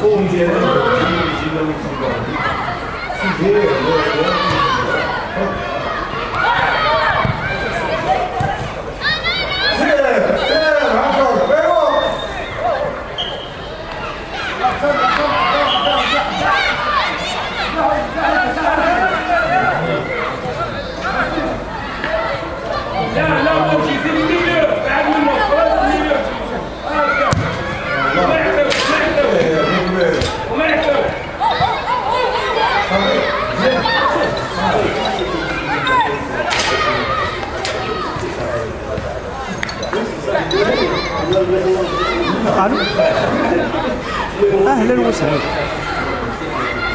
또 이제 digamos, se vê, né? أهلا وسهلا.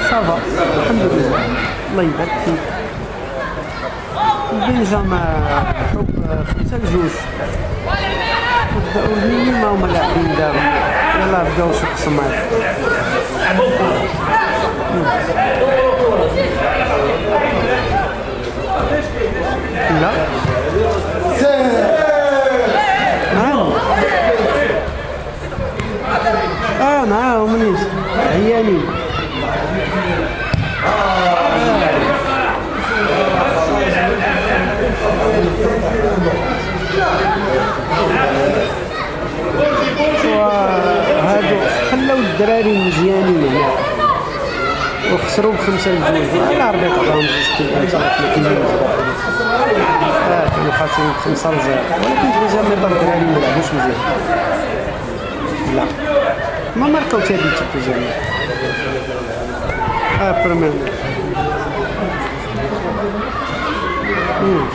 صافا الحمد لله الله يبارك فيك. البنجامة حب خمسة لجوج والميني ما هما لاعبين داروا يلا بداو شي قسمات لا. آه معاهم نيس. عيانين. وهادو خلاو الدراري مزيانين هنا. وخسروا بخمسة لجوج. على ربي قضاهم جوج آه كانوا خاسرين بخمسة لزيرو. ولكن تبيزا ميطر الدراري ما لعبوش مزيان. لا. Ma o u por exemplo? Ah, A, promienie. Mm.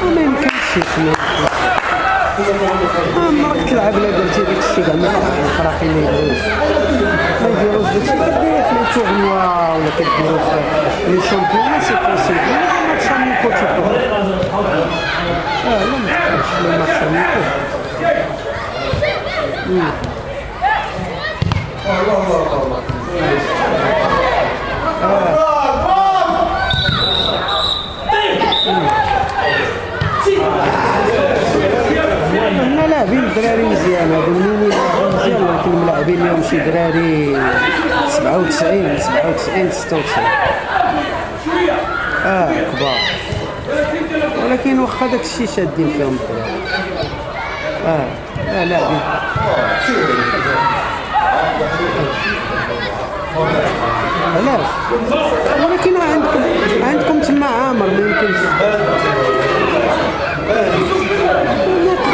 Amém, caríssimo. راك تلعب لا درتي داك الشيء كاع ما الفراقي ما يديروش ما يديروش داك الشيء كدير في لي تورنوا ولا كديرو في لي شامبيون سي بوسيبل ماتش اميكو تيكو آه لا ما تقدرش في ماتش اميكو هنا لاعبين الدراري مزيان. هادو منين يلعبوا؟ مزيان ولكن ملاعبين اليوم شي دراري 97 97 96 آه كبار. ولكن واخا داك الشيء شادين فيهم الدراري آه آه لاعبين علاش؟ ولكن عندكم عندكم تما عامر ما يمكنش.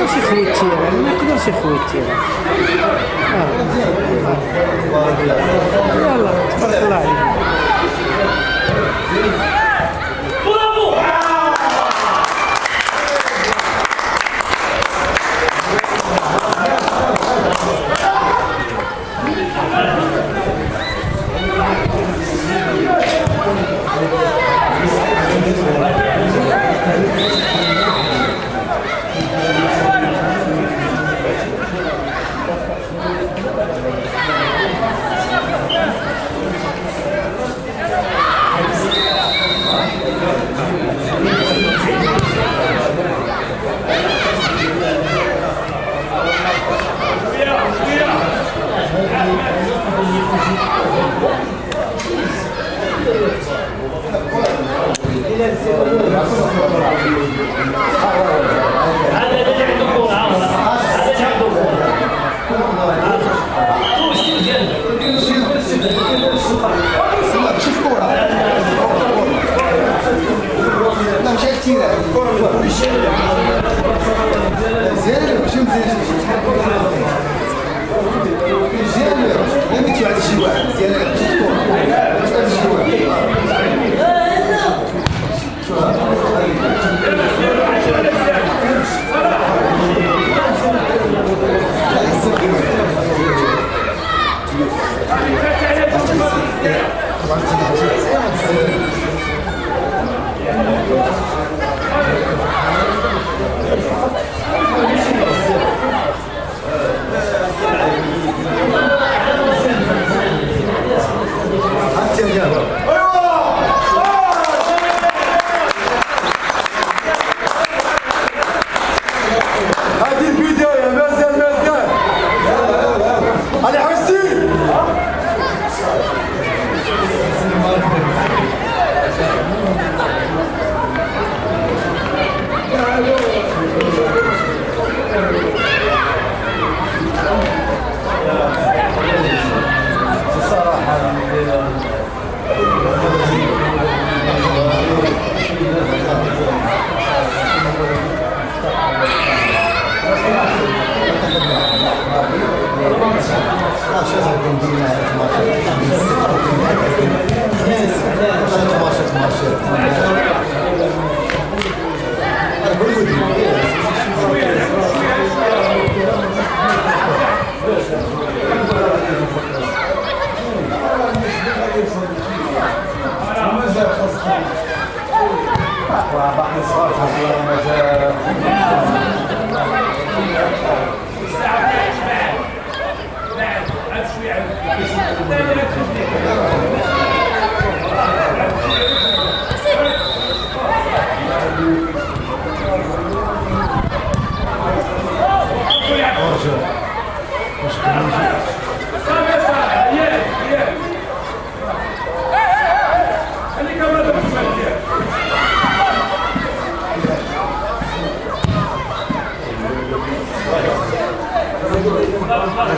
Nasıl fırçıya? Nasıl fırçıya? Yallah, tıpkılar.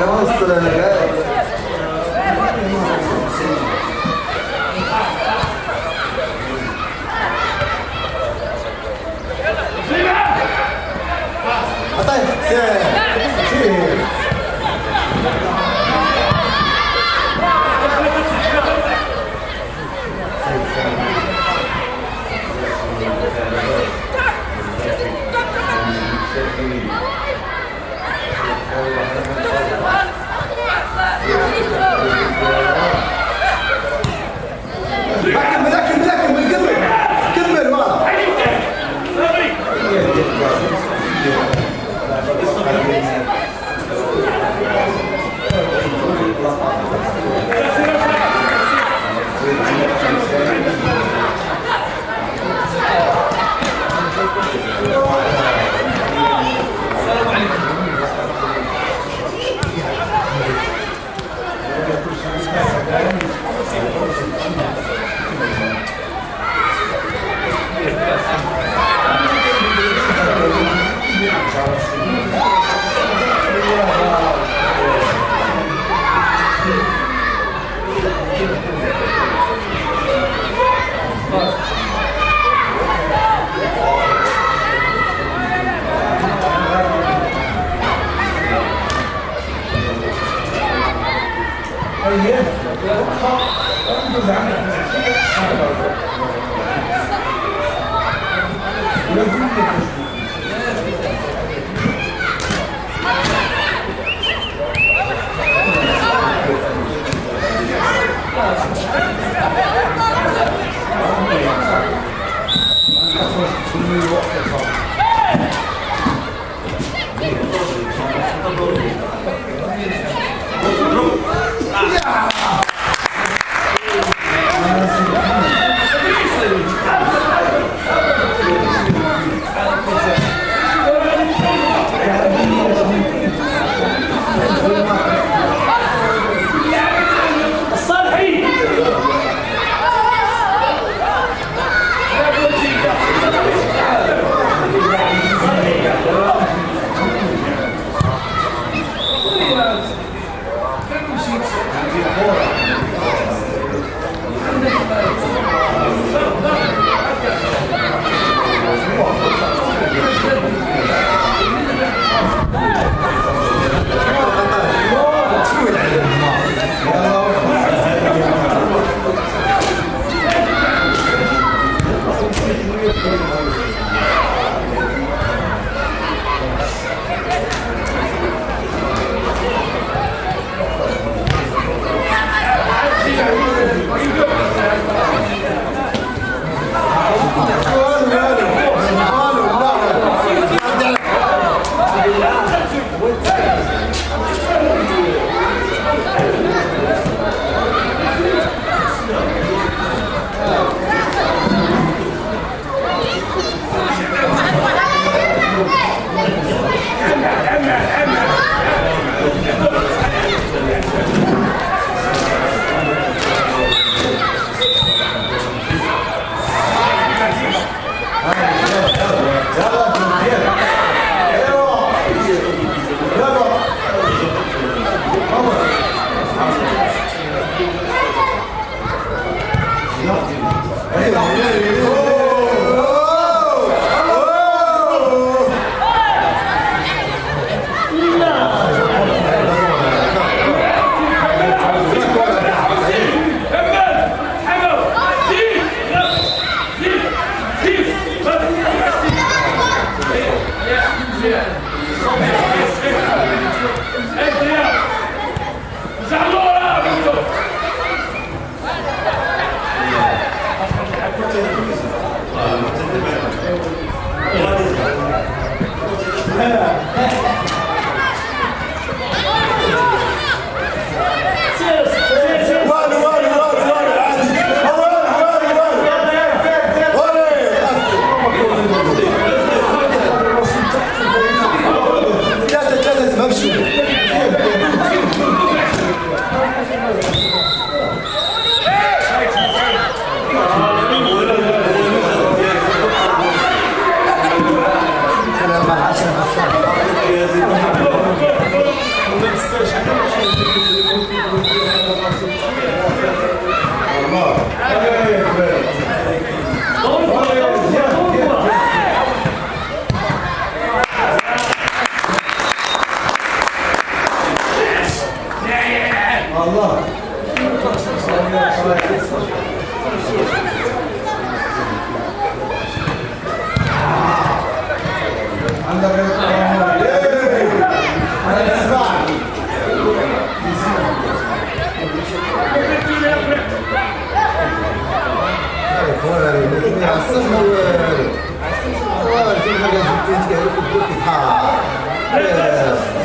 nostra ragazzi Atai, se, sì.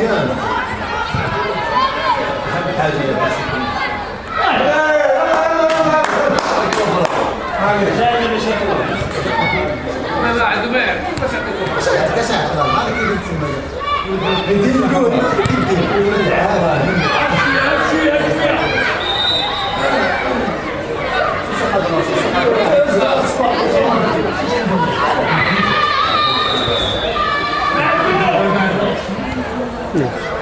مليان هذه حاجة دائما بشكل لا لا عزمير كسعت كسعت هذا كيف تسمى بديت نقول Thank you. 네.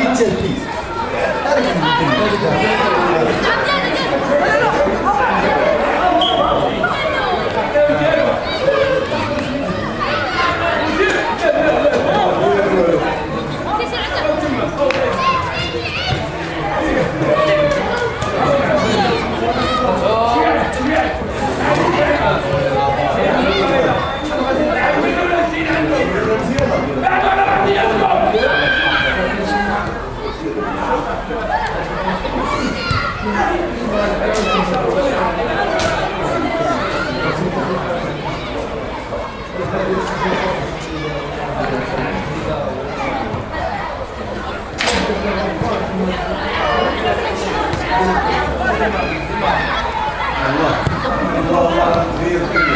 スイッチやっていいですか？Đúng rồi. Đúng rồi.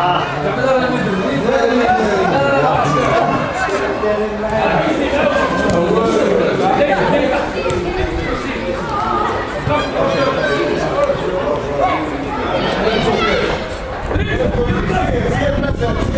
Ah, هذا كان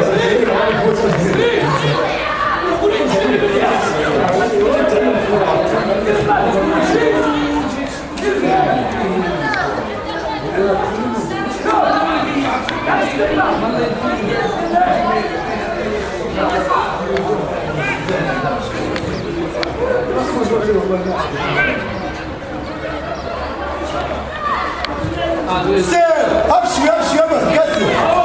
سير Sen hapşıyor hapşıyor bak gelsin.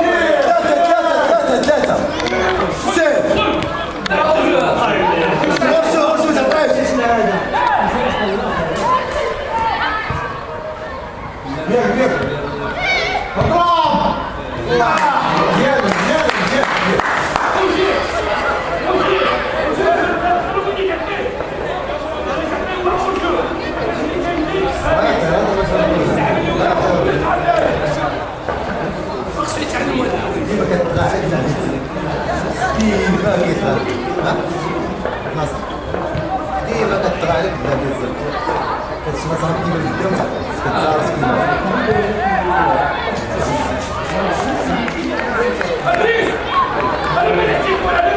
hyvä hiihtää. Mä... Niin, mä totta kai nyt pitää kysyä. Että sulla saa kiinni jonka. Että saa olisi kiinni. Patrice!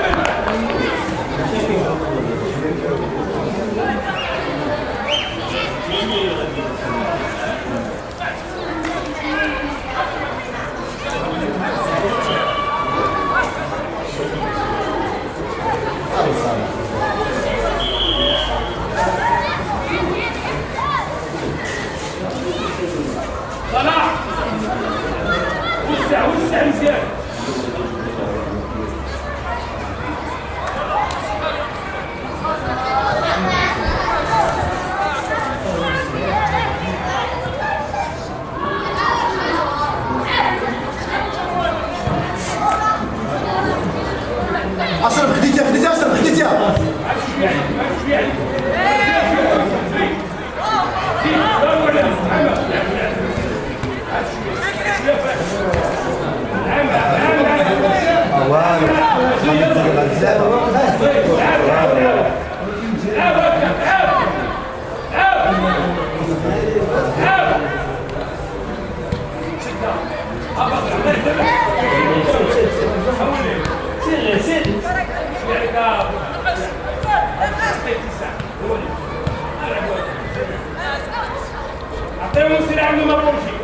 Até o Sirano Mamonji,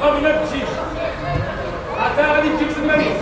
Mamonji, até a Lidic Mamonji.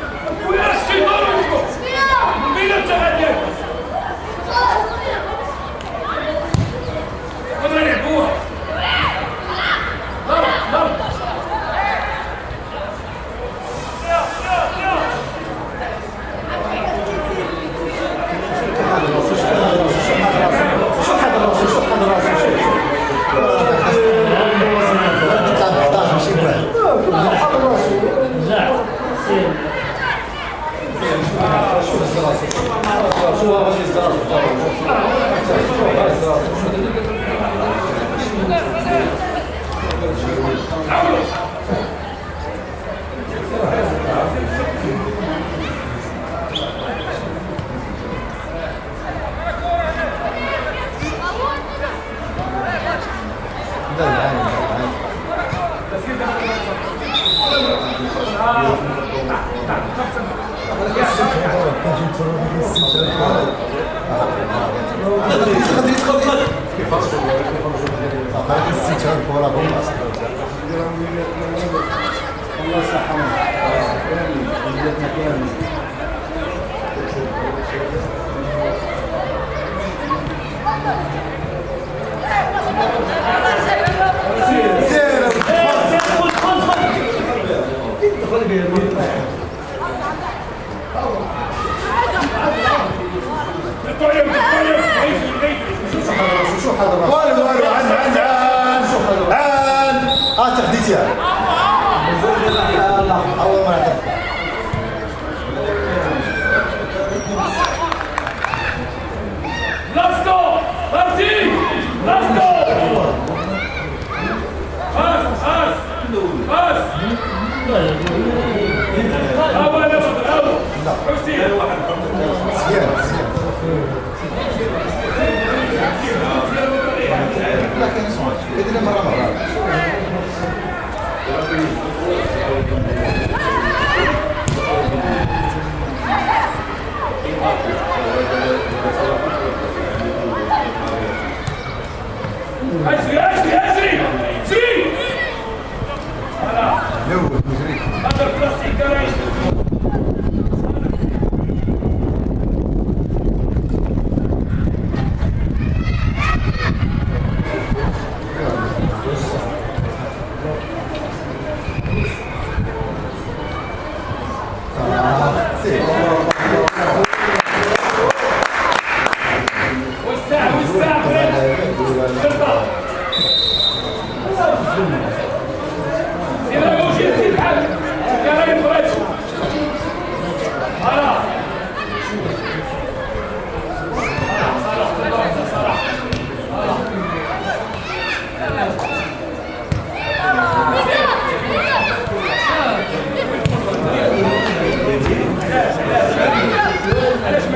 هذا السيتشار كورة بومباس الطيب الطيب هيجي هيجي شو هذا الراس؟ والو والو عن عن عن عن Letícia. Allah merhaba. Let's go! Let's see! Let's go! Pass! Pass! Pass! Bravo, bravo, bravo! Merci! Sien, sien. Lakin son. Edine marama.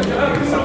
Yeah.